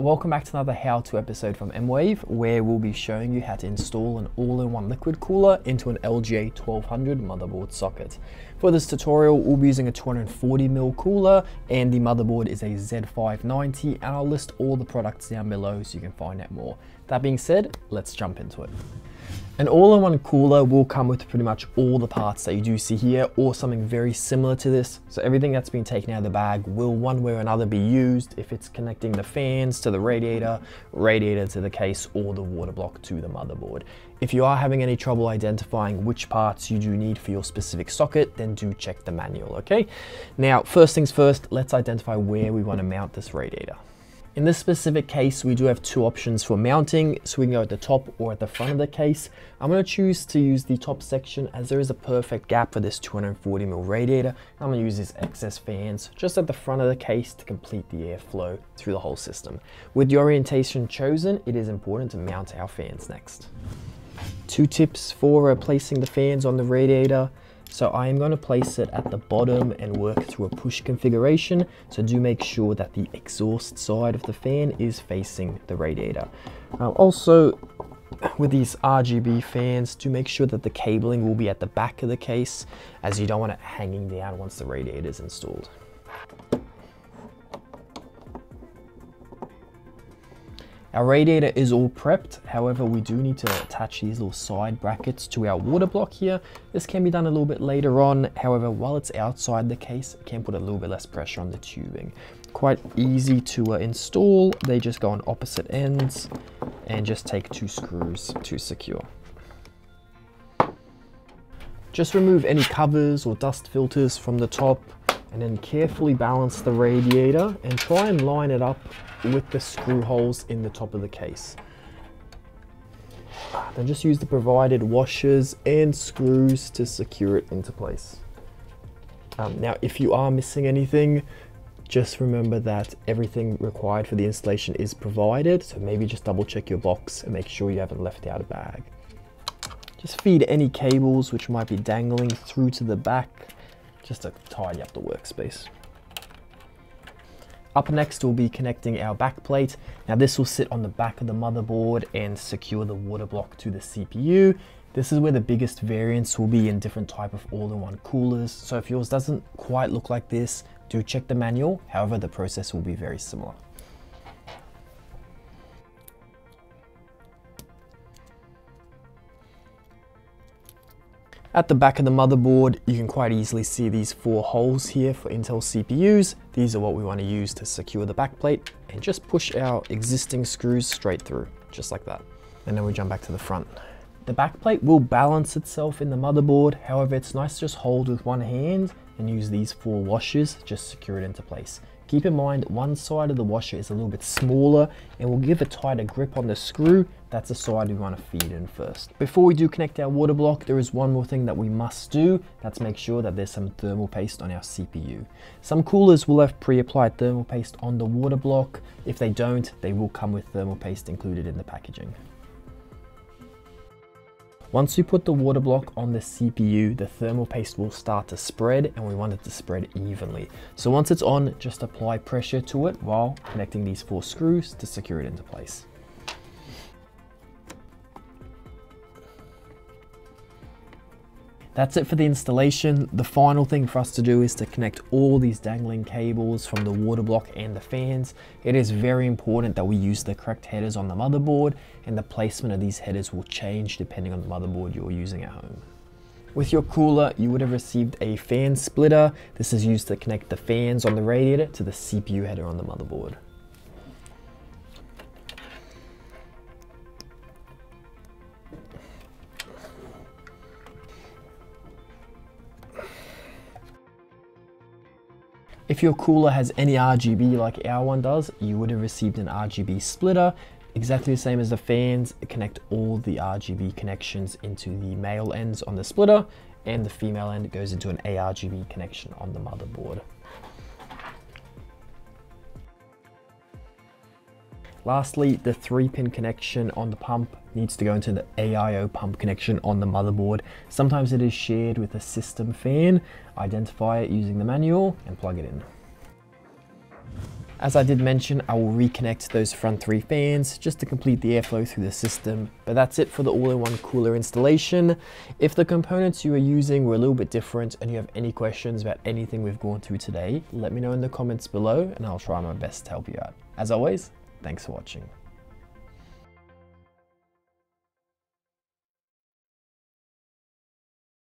Welcome back to another how-to episode from Mwave where we'll be showing you how to install an all-in-one liquid cooler into an LGA 1200 motherboard socket. For this tutorial we'll be using a 240mm cooler and the motherboard is a Z590 and I'll list all the products down below so you can find out more. That being said, let's jump into it. An all-in-one cooler will come with pretty much all the parts that you do see here or something very similar to this. So everything that's been taken out of the bag will one way or another be used if it's connecting the fans to the radiator, radiator to the case or the water block to the motherboard. If you are having any trouble identifying which parts you do need for your specific socket, then do check the manual, okay? Now, first things first, let's identify where we want to mount this radiator. In this specific case, we do have two options for mounting, so we can go at the top or at the front of the case. I'm going to choose to use the top section as there is a perfect gap for this 240mm radiator. I'm going to use these excess fans just at the front of the case to complete the airflow through the whole system. With the orientation chosen, it is important to mount our fans next. Two tips for replacing the fans on the radiator. So I am going to place it at the bottom and work through a push configuration. So do make sure that the exhaust side of the fan is facing the radiator. Also, with these RGB fans, do make sure that the cabling will be at the back of the case as you don't want it hanging down once the radiator is installed. Our radiator is all prepped, however we do need to attach these little side brackets to our water block here. This can be done a little bit later on, however while it's outside the case, it can put a little bit less pressure on the tubing. Quite easy to uh, install, they just go on opposite ends and just take two screws to secure. Just remove any covers or dust filters from the top and then carefully balance the radiator and try and line it up with the screw holes in the top of the case. Then just use the provided washers and screws to secure it into place. Um, now, if you are missing anything, just remember that everything required for the installation is provided, so maybe just double check your box and make sure you haven't left out a bag. Just feed any cables which might be dangling through to the back just to tidy up the workspace. Up next, we'll be connecting our backplate. Now this will sit on the back of the motherboard and secure the water block to the CPU. This is where the biggest variance will be in different type of all-in-one coolers. So if yours doesn't quite look like this, do check the manual. However, the process will be very similar. At the back of the motherboard, you can quite easily see these four holes here for Intel CPUs. These are what we want to use to secure the backplate and just push our existing screws straight through, just like that. And then we jump back to the front. The backplate will balance itself in the motherboard, however it's nice to just hold with one hand and use these four washers, just secure it into place. Keep in mind one side of the washer is a little bit smaller and will give a tighter grip on the screw. That's the side we want to feed in first. Before we do connect our water block, there is one more thing that we must do. That's make sure that there's some thermal paste on our CPU. Some coolers will have pre-applied thermal paste on the water block. If they don't, they will come with thermal paste included in the packaging. Once you put the water block on the CPU, the thermal paste will start to spread and we want it to spread evenly. So once it's on, just apply pressure to it while connecting these four screws to secure it into place. That's it for the installation. The final thing for us to do is to connect all these dangling cables from the water block and the fans. It is very important that we use the correct headers on the motherboard and the placement of these headers will change depending on the motherboard you're using at home. With your cooler, you would have received a fan splitter. This is used to connect the fans on the radiator to the CPU header on the motherboard. If your cooler has any RGB like our one does, you would have received an RGB splitter, exactly the same as the fans, connect all the RGB connections into the male ends on the splitter, and the female end goes into an ARGB connection on the motherboard. Lastly, the 3-pin connection on the pump needs to go into the AIO pump connection on the motherboard. Sometimes it is shared with a system fan. Identify it using the manual and plug it in. As I did mention, I will reconnect those front three fans just to complete the airflow through the system. But that's it for the all-in-one cooler installation. If the components you are using were a little bit different and you have any questions about anything we've gone through today, let me know in the comments below and I'll try my best to help you out. As always, thanks for watching.